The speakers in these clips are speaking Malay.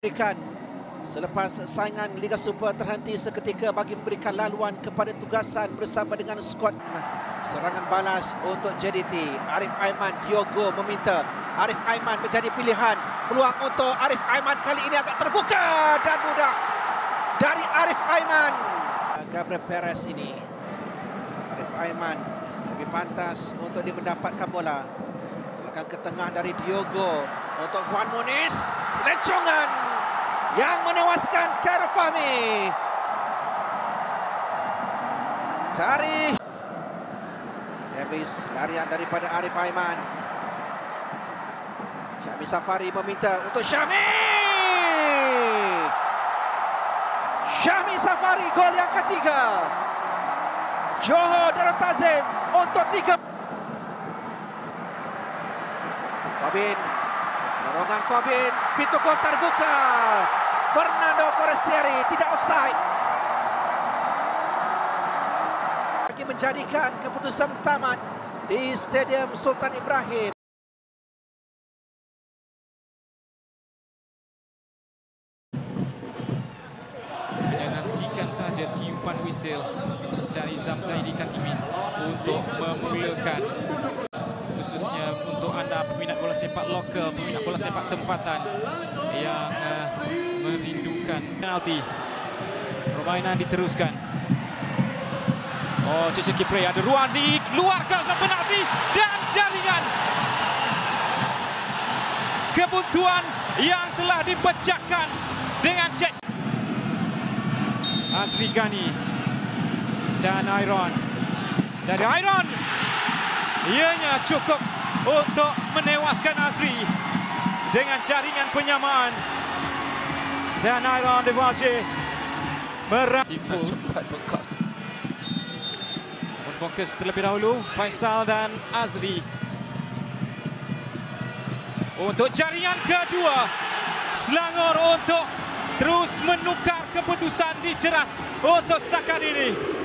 Berikan selepas saingan Liga Super terhenti seketika bagi memberikan laluan kepada tugasan bersama dengan skuad. Serangan balas untuk JDT Arif Aiman Diogo meminta. Arif Aiman menjadi pilihan. Peluang untuk Arif Aiman kali ini agak terbuka dan mudah dari Arif Aiman. Gabriel Perez ini. Arif Aiman lebih pantas untuk dia mendapatkan bola ke tengah dari Diogo. Untuk Juan Muniz lencongan yang menewaskan Khair Fahmi dari Davis larian daripada Arif Aiman. Syami Safari meminta untuk Syami. Syami Safari gol yang ketiga. Johor Darul Tazim untuk tiga. Kobin Dorongan Kobin. Pintu gol terbuka Fernando Forestieri tidak offside. Lagi menjadikan keputusan pertama Di Stadium Sultan Ibrahim. Saja tiupan whistle dari Zamzaidi Katimin untuk memulakan anda peminat bola sepak lokal, peminat bola sepak tempatan yang uh, merindukan penalti. Permainan diteruskan. Oh, Cece Kipre ada ruang di luar kawasan penalti dan jaringan. Kebuntuan yang telah dipecahkan dengan Cece. Asri Gani dan Iron. Dari Iron, ianya cukup untuk menewaskan Asri dengan jaringan penyamaan. Dan Iron Devalje merapu. cepat bekal. Fokus terlebih dahulu Faisal dan Azri. Untuk jaringan kedua. Selangor untuk terus menukar keputusan di ceras untuk setakat ini.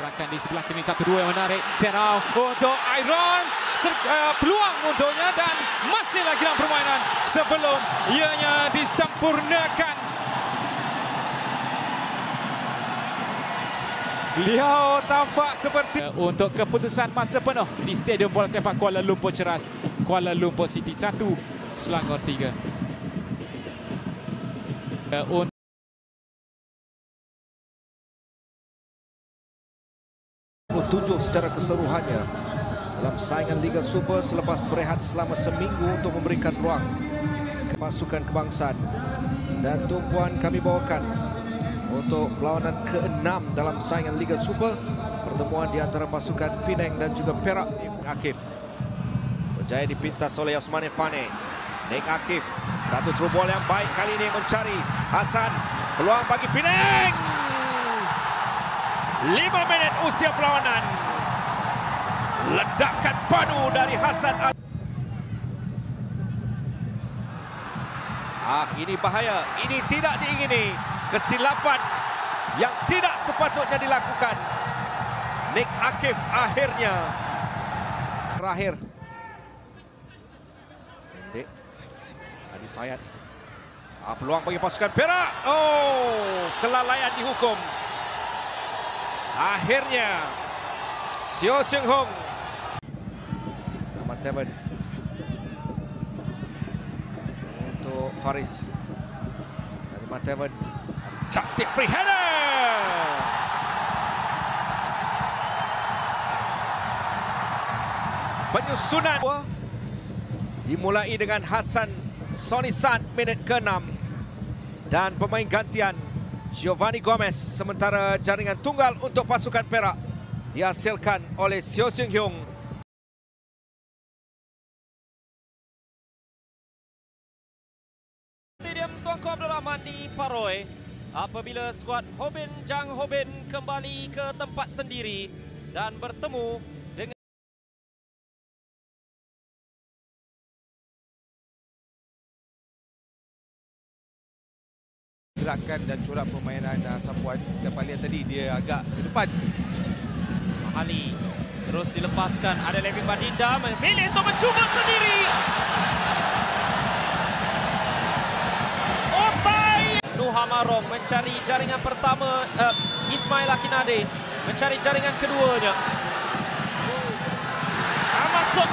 Gerakan di sebelah kiri satu dua yang menarik. Terau untuk Iron. Uh, peluang untuknya dan masih lagi dalam permainan sebelum ianya disempurnakan. Beliau tampak seperti untuk keputusan masa penuh di Stadium Bola Sepak Kuala Lumpur Ceras. Kuala Lumpur City 1, Selangor 3. Untuk secara keseluruhannya dalam saingan Liga Super selepas berehat selama seminggu untuk memberikan ruang pasukan kebangsaan. Dan tumpuan kami bawakan untuk perlawanan ke-6 dalam saingan Liga Super pertemuan di antara pasukan Penang dan juga Perak. Akif. Berjaya dipintas oleh Osman Fane. Nik Akif satu through ball yang baik kali ini mencari Hasan. Peluang bagi Penang. 5 minit usia perlawanan. Ledakan padu dari Hasan Al Ah, ini bahaya. Ini tidak diingini. Kesilapan yang tidak sepatutnya dilakukan. Nick Akif akhirnya terakhir. Pendek. Adi Fayad. Ah, peluang bagi pasukan Perak. Oh, kelalaian dihukum. Akhirnya Sio Seung Hong Teven Untuk Faris. Dari Mateven Cantik free header Penyusunan Dimulai dengan Hasan Sonisan minit ke-6 Dan pemain gantian Giovanni Gomez sementara jaringan tunggal untuk pasukan Perak dihasilkan oleh Sio Seung Hyung. Di Paroi apabila skuad Hobin Jang Hobin kembali ke tempat sendiri dan bertemu dengan gerakan dan corak permainan uh, Sapuan. Dapat lihat tadi dia agak ke depan. Mahali terus dilepaskan. Ada Levin Badinda memilih untuk mencuba sendiri Amarong mencari jaringan pertama uh, Ismail Akinade mencari jaringan keduanya. Ah, masuk.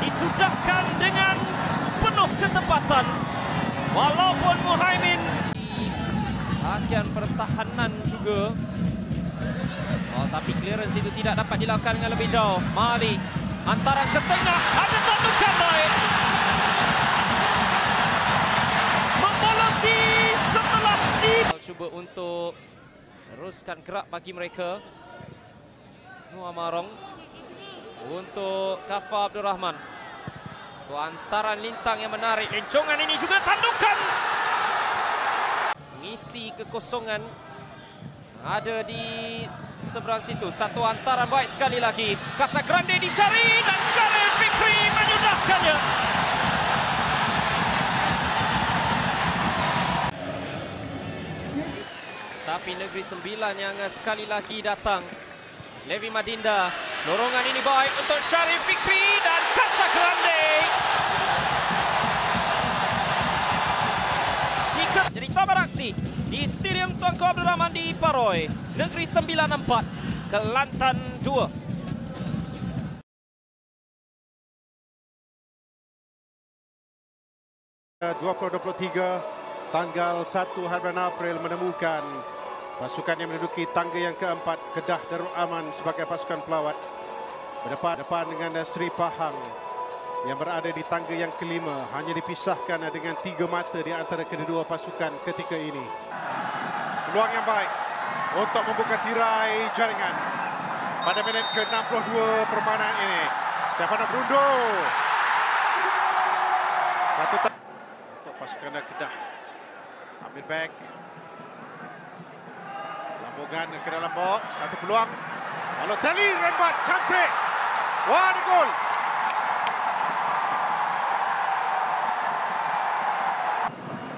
Disudahkan dengan penuh ketepatan. Walaupun Muhaimin hakian pertahanan juga. Oh, tapi clearance itu tidak dapat dilakukan dengan lebih jauh. Mali antara ke tengah ada tandukan baik. Cuba untuk teruskan gerak bagi mereka. Noah Marong untuk Kafa Abdul Rahman. Itu antaran lintang yang menarik. Rencongan ini juga tandukan. Mengisi kekosongan ada di seberang situ. Satu antaran baik sekali lagi. Kasa Grande dicari dan Syaril Fikri menyudahkannya. Tapi Negeri Sembilan yang sekali lagi datang. Levi Madinda. Dorongan ini baik untuk Syarif Fikri dan Kasa Grande. Jika jadi tabar aksi di Stadium Tuanku Abdul Rahman di Paroi. Negeri Sembilan Empat, Kelantan Dua. Uh, 2023 tanggal 1 hari bulan April menemukan pasukan yang menduduki tangga yang keempat Kedah Darul Aman sebagai pasukan pelawat berdepan-depan dengan Sri Pahang yang berada di tangga yang kelima hanya dipisahkan dengan tiga mata di antara kedua pasukan ketika ini. Peluang yang baik untuk membuka tirai jaringan pada minit ke-62 permainan ini. Stefano Brundo. Satu tak untuk pasukan Kedah. Ambil back. Lambungan ke dalam box. Satu peluang. Lalu Tali rembat cantik. Wah, ada gol.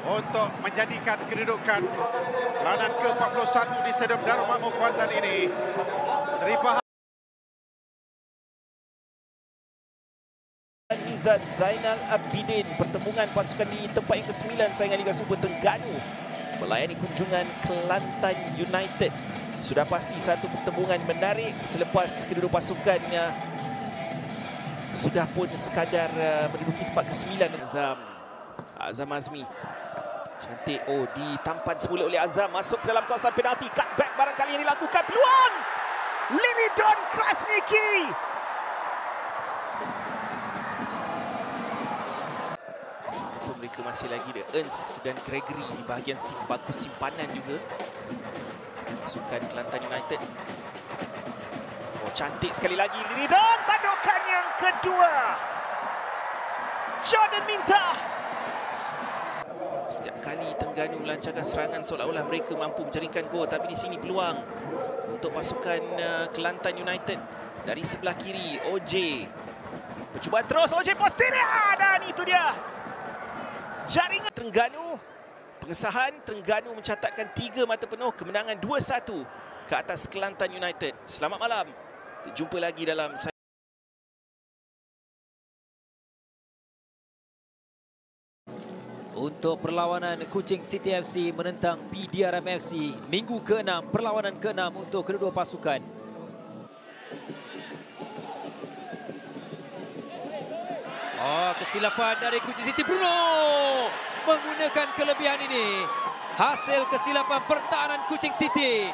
Untuk menjadikan kedudukan pelanan ke-41 di Stadium Darul Makmur Kuantan ini. Seri Pahang. Izzat Zainal Abidin pertemuan pasukan di tempat yang ke-9 saingan Liga Super Terengganu melayani kunjungan Kelantan United. Sudah pasti satu pertemuan menarik selepas kedua pasukannya sudah pun sekadar uh, menduduki tempat ke-9 Azam Azam Azmi. Cantik. Oh ditampan semula oleh Azam. Masuk ke dalam kawasan penalti. Cutback barangkali yang dilakukan. Peluang! Limidon Krasniki mereka masih lagi ada Ernst dan Gregory di bahagian sim bagus simpanan juga. Pasukan Kelantan United. Oh cantik sekali lagi. Limidon tandukan yang kedua. Jordan Minta. Setiap kali Terengganu melancarkan serangan seolah-olah mereka mampu menjaringkan gol. Tapi di sini peluang untuk pasukan uh, Kelantan United. Dari sebelah kiri OJ percubaan terus OJ posterior. Dan itu dia jaringan Terengganu pengesahan Terengganu mencatatkan tiga mata penuh kemenangan 2-1 ke atas Kelantan United. Selamat malam. Jumpa lagi dalam untuk perlawanan Kuching City FC menentang PDRM FC minggu ke-6 perlawanan ke-6 untuk kedua pasukan. Oh, kesilapan dari Kuching City Bruno menggunakan kelebihan ini. Hasil kesilapan pertahanan Kuching City